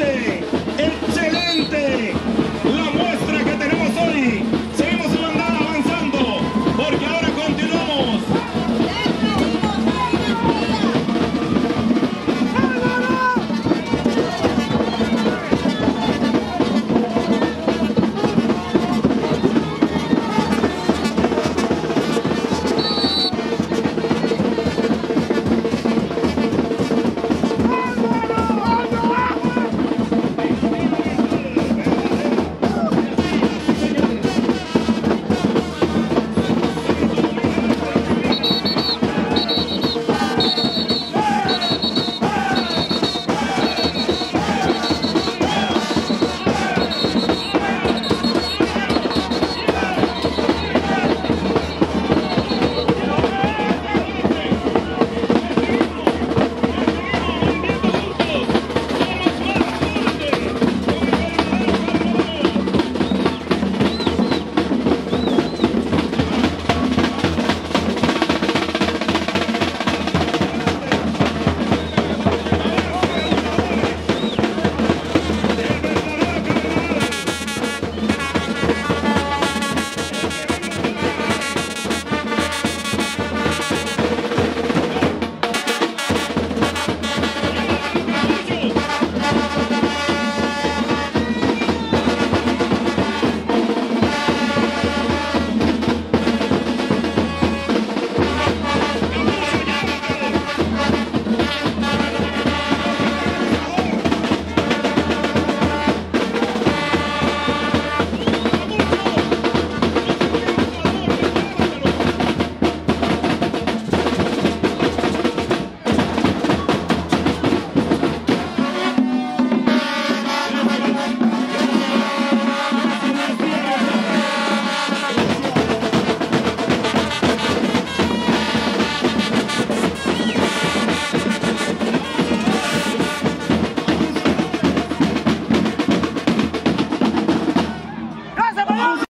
Tuesday.